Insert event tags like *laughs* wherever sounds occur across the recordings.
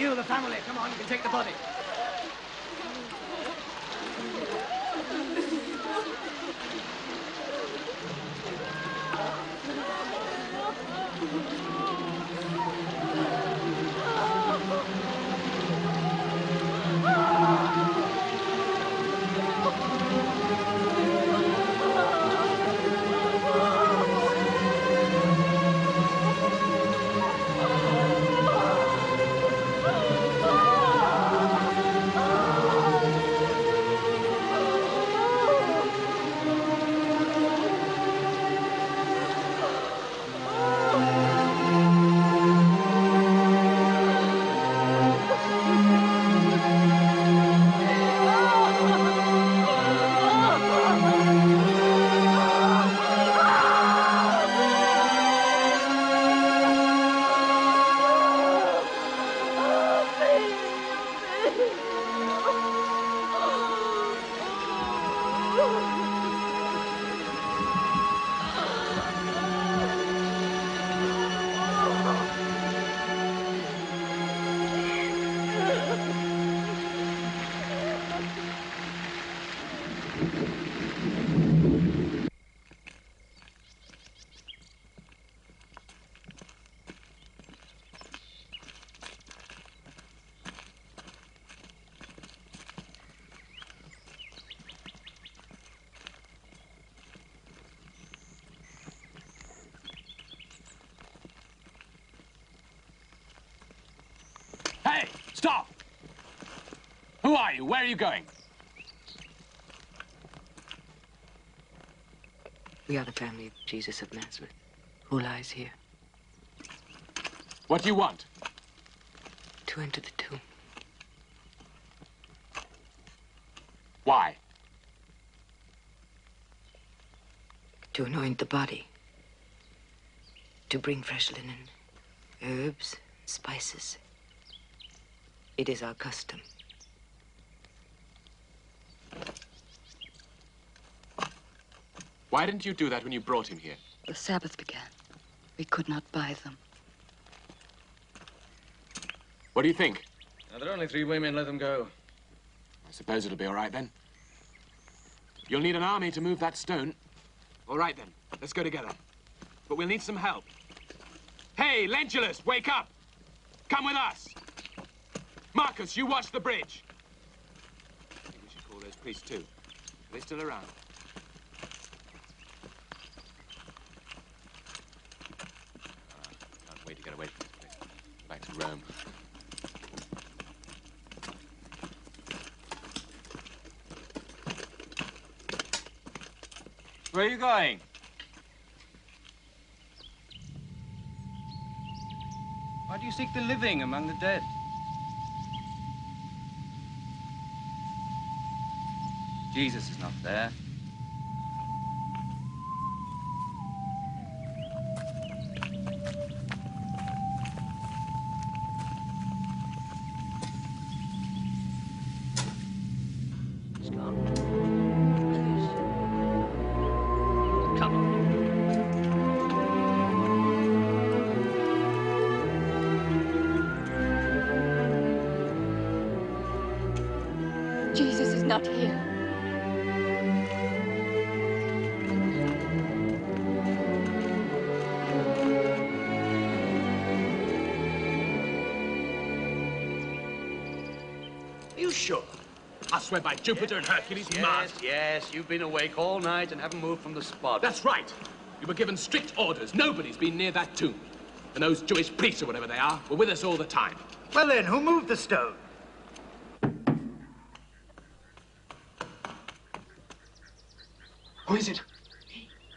you, the family. Come on, you can take the body. Stop! Who are you? Where are you going? We are the family of Jesus of Nazareth, who lies here. What do you want? To enter the tomb. Why? To anoint the body. To bring fresh linen, herbs, spices. It is our custom. Why didn't you do that when you brought him here? The Sabbath began. We could not buy them. What do you think? Now, there are only three women. Let them go. I suppose it'll be all right then. You'll need an army to move that stone. All right then, let's go together. But we'll need some help. Hey, Lentulus, wake up! Come with us! Marcus, you watch the bridge. Think we should call those priests too. Are they still around? Ah, can't wait to get away. Back to Rome. Where are you going? Why do you seek the living among the dead? Jesus is not there. Jesus is not here. Swear by Jupiter and Hercules, Mars. Yes, yes. You've been awake all night and haven't moved from the spot. That's right. You were given strict orders. Nobody's been near that tomb. And those Jewish priests, or whatever they are, were with us all the time. Well then, who moved the stone? Who is it?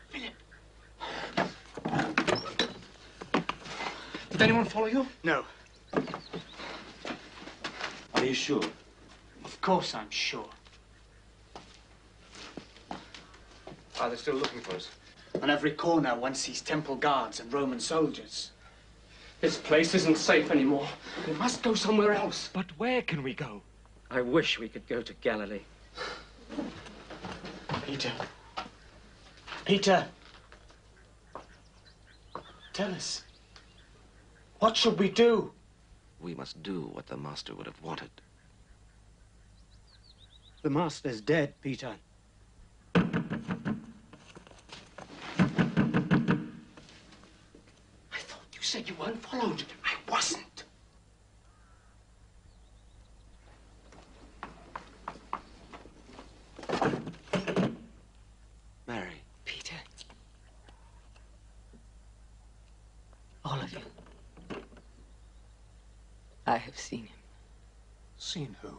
Philip. Did anyone follow you? No. Are you sure? Of course I'm sure. Ah, Are they still looking for us? On every corner, one sees temple guards and Roman soldiers. This place isn't safe anymore. We must go somewhere else. But where can we go? I wish we could go to Galilee. Peter. Peter. Tell us. What should we do? We must do what the Master would have wanted. The Master's dead, Peter. I thought you said you weren't followed. I wasn't. Mary. Peter. All of you. I have seen him. Seen who?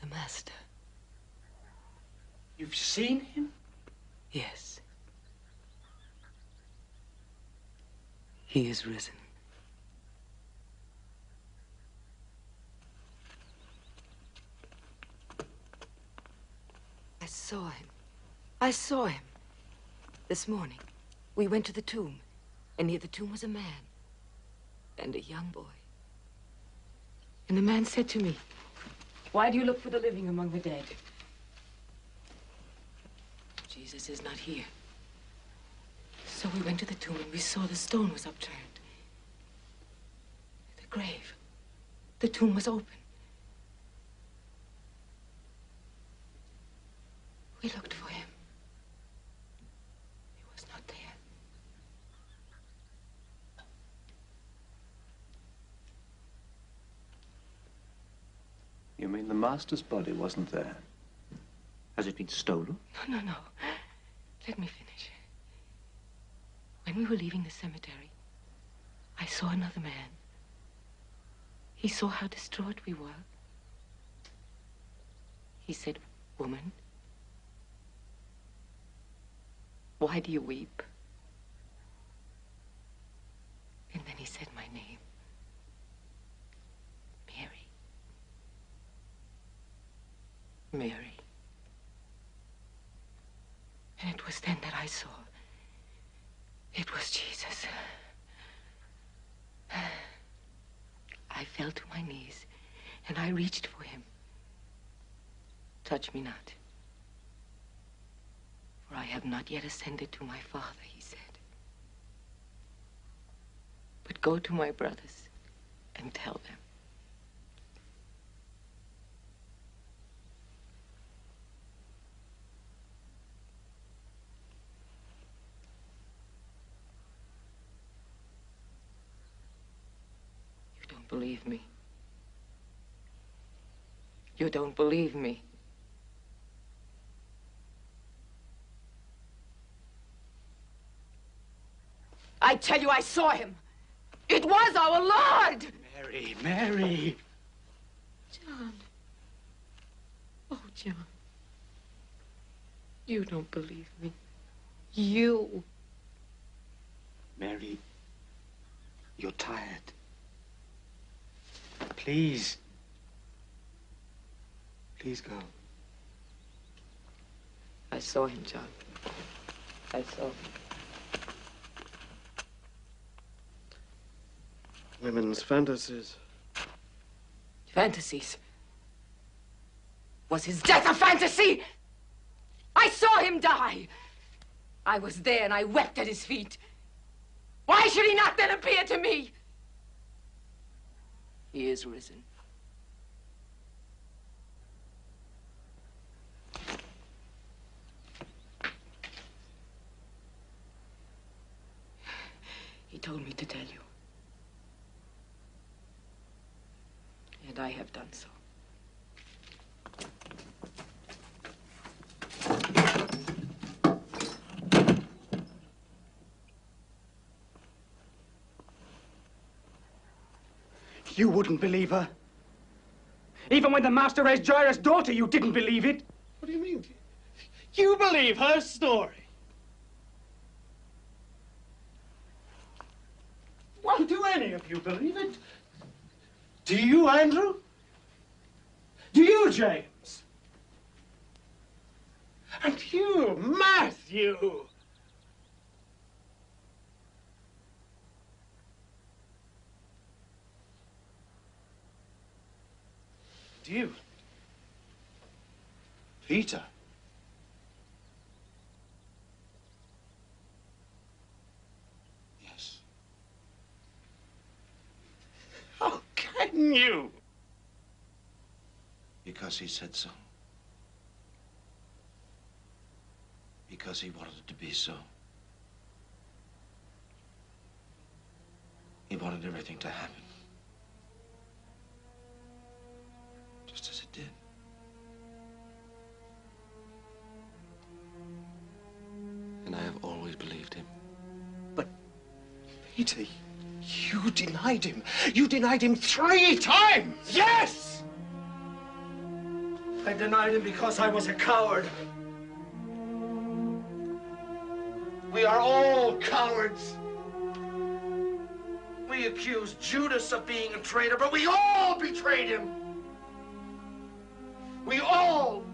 The Master. You've seen him? Yes. He is risen. I saw him. I saw him. This morning, we went to the tomb, and near the tomb was a man and a young boy. And the man said to me, Why do you look for the living among the dead? Jesus is not here. So we went to the tomb and we saw the stone was upturned. The grave. The tomb was open. We looked for him. He was not there. You mean the Master's body wasn't there? Has it been stolen? No, no, no. Let me finish. When we were leaving the cemetery, I saw another man. He saw how distraught we were. He said, Woman, why do you weep? And then he said my name Mary. Mary. And it was then that I saw. It was Jesus. I fell to my knees and I reached for him. Touch me not. For I have not yet ascended to my Father, he said. But go to my brothers and tell them. Believe me. You don't believe me. I tell you, I saw him. It was our Lord. Mary, Mary. John. Oh, John. You don't believe me. You. Mary, you're tired. Please. Please go. I saw him, John. I saw him. Women's fantasies. Fantasies. Was his death a fantasy? I saw him die. I was there and I wept at his feet. Why should he not then appear to me? He is risen. He told me to tell you. And I have done so. You wouldn't believe her. Even when the master raised Jairus' daughter, you didn't believe it. What do you mean? You believe her story. Well, do any of you believe it? Do you, Andrew? Do you, James? And you, Matthew? You? Peter? Yes. How can you? Because he said so. Because he wanted it to be so. He wanted everything to happen. Peter, you denied him. You denied him three times. Yes! I denied him because I was a coward. We are all cowards. We accuse Judas of being a traitor, but we all betrayed him. We all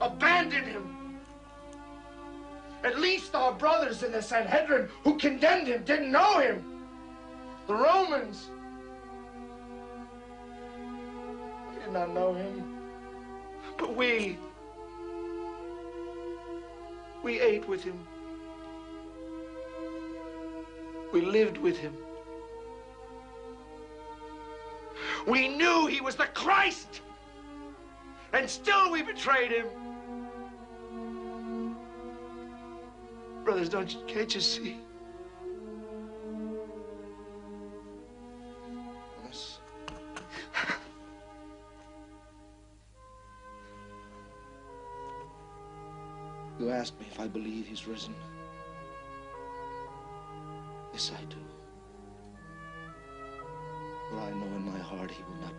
abandoned him. At least our brothers in the Sanhedrin who condemned him didn't know him. The Romans. They did not know him. But we. We ate with him. We lived with him. We knew he was the Christ. And still we betrayed him. Don't you, can't you see? Yes. You asked me if I believe he's risen. Yes, I do. For I know in my heart he will not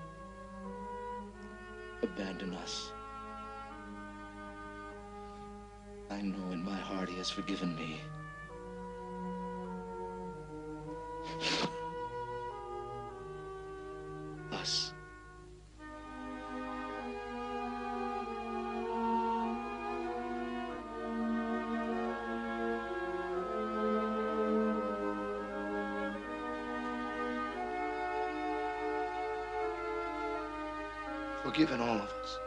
abandon us. I know in my heart he has forgiven me. *laughs* Us. Forgiven all of us.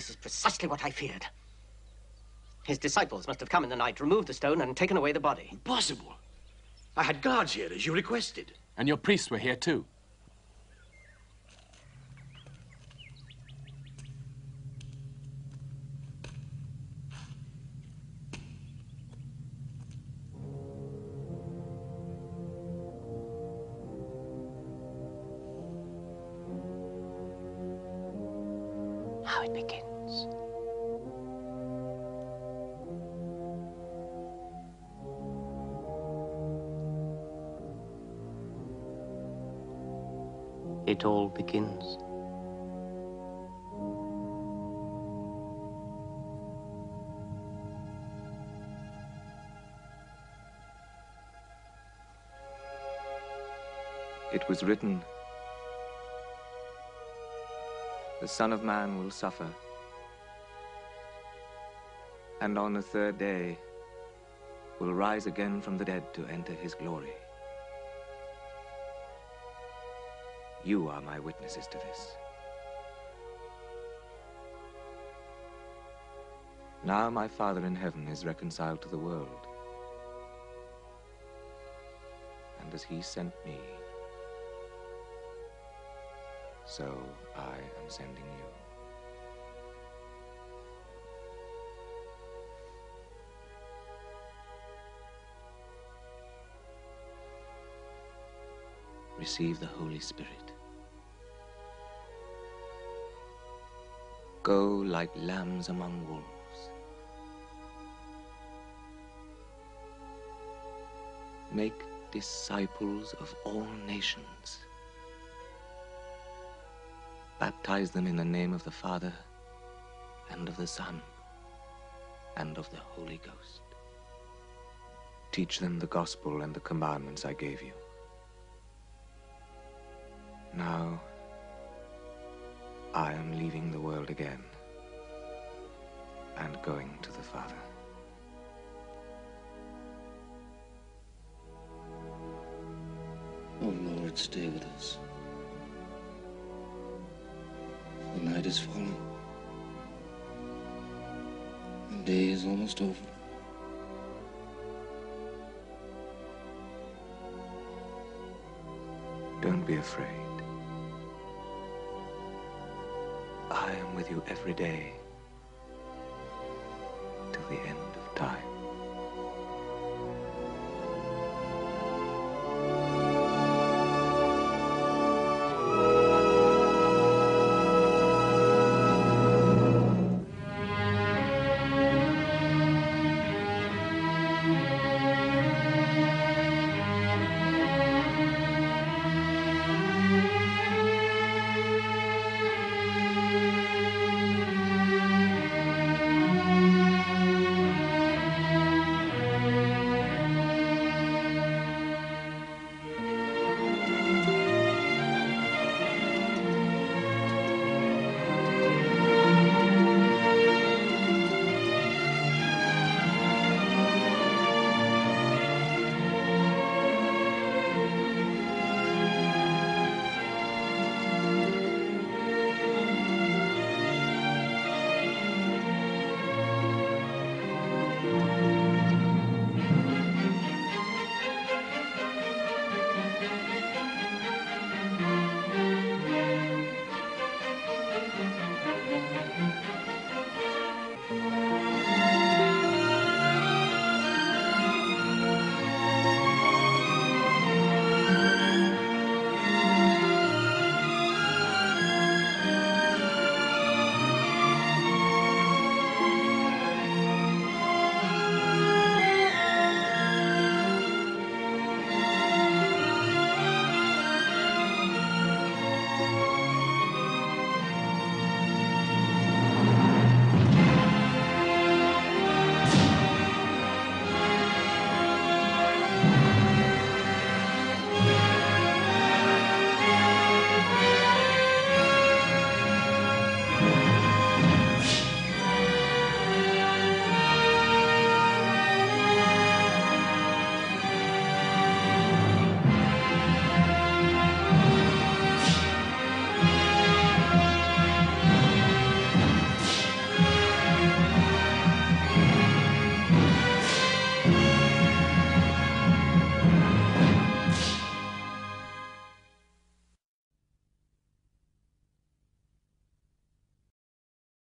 This is precisely what I feared. His disciples must have come in the night, removed the stone, and taken away the body. Impossible. I had guards here, as you requested. And your priests were here too. It all begins. It was written, The Son of Man will suffer, and on the third day will rise again from the dead to enter his glory. You are my witnesses to this. Now my Father in heaven is reconciled to the world. And as he sent me, so I am sending you. Receive the Holy Spirit. Go like lambs among wolves. Make disciples of all nations. Baptize them in the name of the Father, and of the Son, and of the Holy Ghost. Teach them the gospel and the commandments I gave you. Now, I am leaving the world again and going to the Father. Oh, Lord, stay with us. The night is falling. The day is almost over. Don't be afraid. I am with you every day